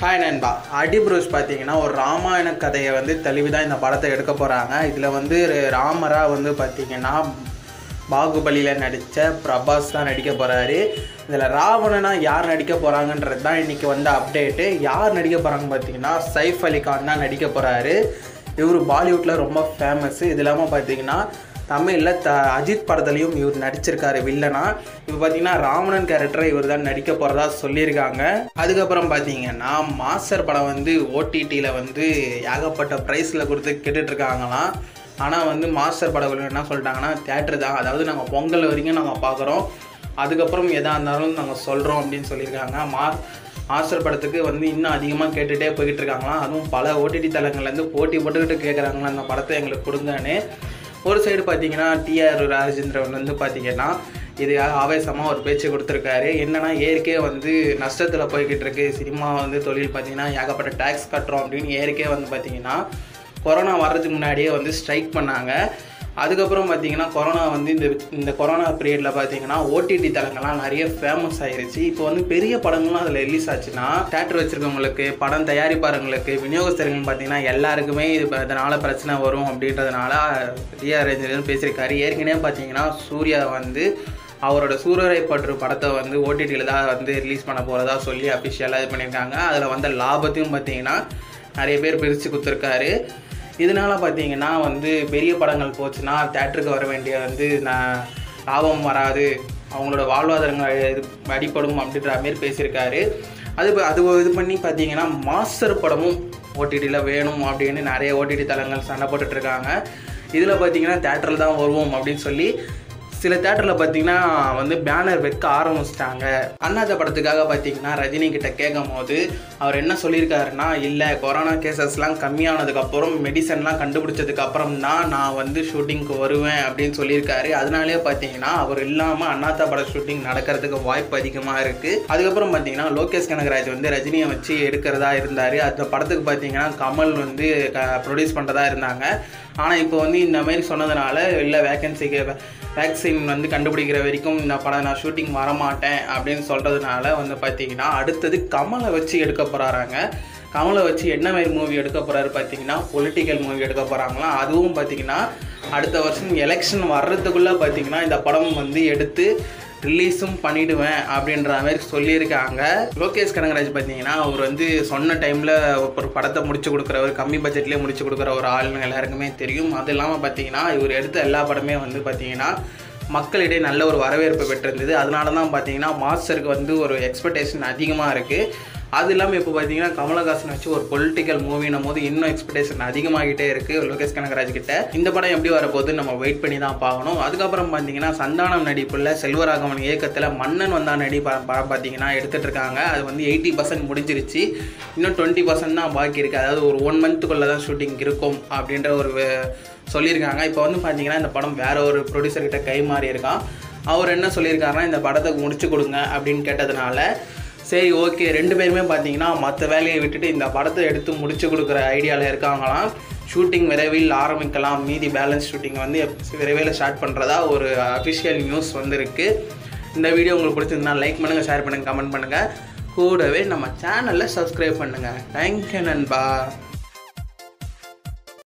Hi நண்பா. அடி புருஷ் பார்த்தீங்கன்னா ஒரு ராமாயண கதையை வந்து தெளிவுதான் இந்த படத்தை எடுக்க போகிறாங்க இதில் வந்து ராமராக வந்து பார்த்தீங்கன்னா பாகுபலியில் நடித்த பிரபாஸ் தான் நடிக்க போகிறாரு இதில் ராவணனா யார் நடிக்க போகிறாங்கன்றது தான் இன்றைக்கி வந்த அப்டேட்டு யார் நடிக்க போகிறாங்க பார்த்தீங்கன்னா சைஃப் அலி கான் தான் நடிக்க போகிறாரு இவர் பாலிவுட்டில் ரொம்ப ஃபேமஸ் இது இல்லாமல் பார்த்தீங்கன்னா தமிழில் த அஜித் படத்துலையும் இவர் நடிச்சிருக்காரு வில்லனா. இப்போ பார்த்தீங்கன்னா ராவணன் கேரக்டரை இவர் தான் நடிக்க போகிறதா சொல்லியிருக்காங்க. அதுக்கப்புறம் பார்த்தீங்கன்னா மாஸ்டர் படம் வந்து ஓடிடியில் வந்து ஏகப்பட்ட ப்ரைஸில் கொடுத்து கேட்டுட்ருக்காங்களாம். ஆனால் வந்து மாஸ்டர் படம் என்ன சொல்லிட்டாங்கன்னா தேட்டர் தான். அதாவது நாங்கள் பொங்கல் வரைக்கும் நாங்கள் பார்க்குறோம் அதுக்கப்புறம் எதாக இருந்தாலும் நாங்கள் சொல்கிறோம் அப்படின்னு சொல்லியிருக்காங்க. மா மாஸ்டர் படத்துக்கு வந்து இன்னும் அதிகமாக கேட்டுகிட்டே போய்கிட்டு இருக்காங்களாம் அதுவும் பல ஓடிடி தளங்கள்லேருந்து போட்டி போட்டுக்கிட்டு கேட்குறாங்களா அந்த படத்தை எங்களுக்கு கொடுங்கன்னு. ஒரு சைடு பார்த்தீங்கன்னா டிஆர் ராஜேந்திரன் வந்து பார்த்தீங்கன்னா இது ஆவேசமாக ஒரு பேச்சு கொடுத்துருக்காரு. என்னன்னா ஏற்கே வந்து நஷ்டத்தில் போய்கிட்டு இருக்கு. சினிமா வந்து தொழில் பார்த்தீங்கன்னா ஏகப்பட்ட டேக்ஸ் கட்டுறோம் அப்படின்னு ஏற்கே வந்து பார்த்தீங்கன்னா கொரோனா வர்றதுக்கு முன்னாடியே வந்து ஸ்ட்ரைக் பண்ணாங்க. அதுக்கப்புறம் பார்த்தீங்கன்னா கொரோனா வந்து இந்த இந்த கொரோனா பீரியடில் பார்த்தீங்கன்னா ஓடிடி தளங்கள்லாம் நிறைய ஃபேமஸ் ஆயிருச்சு. இப்போ வந்து பெரிய படங்கள்லாம் அதில் ரிலீஸ் ஆச்சுன்னா தேட்டர் வச்சுருக்கவங்களுக்கு படம் தயாரிப்பாளர்களுக்கு விநியோகஸ்தர்கள் பார்த்தீங்கன்னா எல்லாருக்குமே இது இதனால் பிரச்சனை வரும் அப்படின்றதுனால டிஆர் ரேஞ்சர் பேசியிருக்காரு. ஏற்கனவே பார்த்தீங்கன்னா சூர்யா வந்து அவரோட சூரரை பற்று படத்தை வந்து ஓடிடியில் தான் வந்து ரிலீஸ் பண்ண போகிறதா சொல்லி அஃபிஷியலாக இது பண்ணியிருக்காங்க. அதில் வந்த லாபத்தையும் பார்த்தீங்கன்னா நிறைய பேர் பிரித்து கொடுத்துருக்காரு. இதனால பார்த்தீங்கன்னா வந்து பெரிய படங்கள் போச்சுன்னா தேட்டருக்கு வர வேண்டிய வந்து நான் லாபம் வராது. அவங்களோட வாழ்வாதாரங்கள் இது அடிப்படும் அப்படின்ற மாரி பேசியிருக்காரு. அது அது இது பண்ணி பார்த்தீங்கன்னா மாஸ்டர் படமும் ஓடிடியில் வேணும் அப்படின்னு நிறைய ஓடிடி தளங்கள் சண்டை போட்டுட்ருக்காங்க இதில் பார்த்தீங்கன்னா தேட்டரில் தான் வருவோம் அப்படின்னு சொல்லி சில தேட்டரில் பார்த்தீங்கன்னா வந்து பேனர் வைக்க ஆரம்பிச்சிட்டாங்க. அண்ணாத்த படத்துக்காக பார்த்தீங்கன்னா ரஜினி கிட்ட கேட்கும் போது அவர் என்ன சொல்லியிருக்காருன்னா இல்லை கொரோனா கேசஸ்லாம் கம்மியானதுக்கப்புறம் மெடிசன்லாம் கண்டுபிடிச்சதுக்கு அப்புறம் தான் நான் வந்து ஷூட்டிங்க்கு வருவேன் அப்படின்னு சொல்லியிருக்காரு. அதனாலே பார்த்தீங்கன்னா அவர் இல்லாமல் அண்ணாத்தா பட ஷூட்டிங் நடக்கிறதுக்கு வாய்ப்பு அதிகமாக இருக்குது அதுக்கப்புறம் பார்த்தீங்கன்னா லோகேஷ் கனகராஜ் வந்து ரஜினியை வச்சு எடுக்கிறதா இருந்தார். அந்த படத்துக்கு பார்த்தீங்கன்னா கமல் வந்து ப்ரொடியூஸ் பண்ணுறதா இருந்தாங்க. ஆனால் இப்போ வந்து இந்த மாதிரி சொன்னதுனால இல்லை வேக்கன்சிக்கு வேக்சின் வந்து கண்டுபிடிக்கிற வரைக்கும் இந்த படம் நான் ஷூட்டிங் வரமாட்டேன் அப்படின்னு சொல்கிறதுனால வந்து பார்த்தீங்கன்னா அடுத்தது கமலை வச்சு எடுக்க போகிறாங்க கமலை வச்சு என்ன மாதிரி மூவி எடுக்க போகிறாரு பார்த்தீங்கன்னா பொலிட்டிக்கல் மூவி எடுக்க போகிறாங்களாம் அதுவும் பார்த்தீங்கன்னா அடுத்த வருஷம் எலெக்ஷன் வர்றதுக்குள்ளே பார்த்தீங்கன்னா இந்த படம் வந்து எடுத்து ரிலீஸும் பண்ணிடுவேன் அப்படின்ற மாதிரி சொல்லியிருக்காங்க. லோகேஷ் கனகராஜ் பார்த்தீங்கன்னா அவர் வந்து சொன்ன டைமில் ஒரு படத்தை முடிச்சு கொடுக்குறவர் கம்மி பட்ஜெட்லேயே முடிச்சு கொடுக்குற ஒரு ஆளுங்க எல்லாருக்குமே தெரியும். அது இல்லாமல் பார்த்தீங்கன்னா இவர் எடுத்த எல்லா படமே வந்து பார்த்தீங்கன்னா மக்களிடையே நல்ல ஒரு வரவேற்பு பெற்றிருந்தது. அதனால தான் பார்த்தீங்கன்னா மாஸ்டருக்கு வந்து ஒரு எக்ஸ்பெக்டேஷன் அதிகமாக இருக்குது அது இல்லாமல் இப்போ பார்த்தீங்கன்னா கமலஹாசன் வச்சு ஒரு பொலிட்டிக்கல் மூவினும் போது இன்னும் எக்ஸ்பெக்டேஷன் அதிகமாகிட்டே இருக்குது லோகேஷ் கனகராஜ் கிட்ட. இந்த படம் எப்படி வரப்போகுது நம்ம வெயிட் பண்ணி தான் பார்க்கணும். அதுக்கப்புறம் பார்த்தீங்கன்னா சந்தானம் நடிப்புள்ள செல்வராகவன் இயக்கத்தில் மன்னன் வந்தான் நடி படம் பார்த்தீங்கன்னா எடுத்துகிட்டு இருக்காங்க. அது வந்து எயிட்டி பர்சன்ட் முடிஞ்சிருச்சு. இன்னும் டுவெண்ட்டி பர்சன்ட் தான் பாக்கி இருக்குது அதாவது ஒரு ஒன் மந்த்துக்குள்ளே தான் ஷூட்டிங் இருக்கும் அப்படின்ற ஒரு சொல்லியிருக்காங்க. இப்போ வந்து பார்த்தீங்கன்னா இந்த படம் வேற ஒரு ப்ரொடியூசர்கிட்ட கை மாறி இருக்கான் அவர் என்ன சொல்லியிருக்காருன்னா இந்த படத்தை முடிச்சு கொடுங்க அப்படின்னு கேட்டதுனால சரி ஓகே. ரெண்டு பேருமே பார்த்தீங்கன்னா மற்ற வேலையை விட்டுட்டு இந்த படத்தை எடுத்து முடிச்சு கொடுக்குற ஐடியாவில் இருக்காங்களாம். ஷூட்டிங் விரைவில் ஆரம்பிக்கலாம். மீதி பேலன்ஸ் ஷூட்டிங் வந்து விரைவில் ஸ்டார்ட் பண்ணுறதா ஒரு அஃபிஷியல் நியூஸ் வந்திருக்கு. இந்த வீடியோ உங்களுக்கு பிடிச்சிருந்தா லைக் பண்ணுங்கள் ஷேர் பண்ணுங்கள் கமெண்ட் பண்ணுங்கள் கூடவே நம்ம சேனலில் சப்ஸ்கிரைப் பண்ணுங்கள் தேங்க்யூ நண்பா.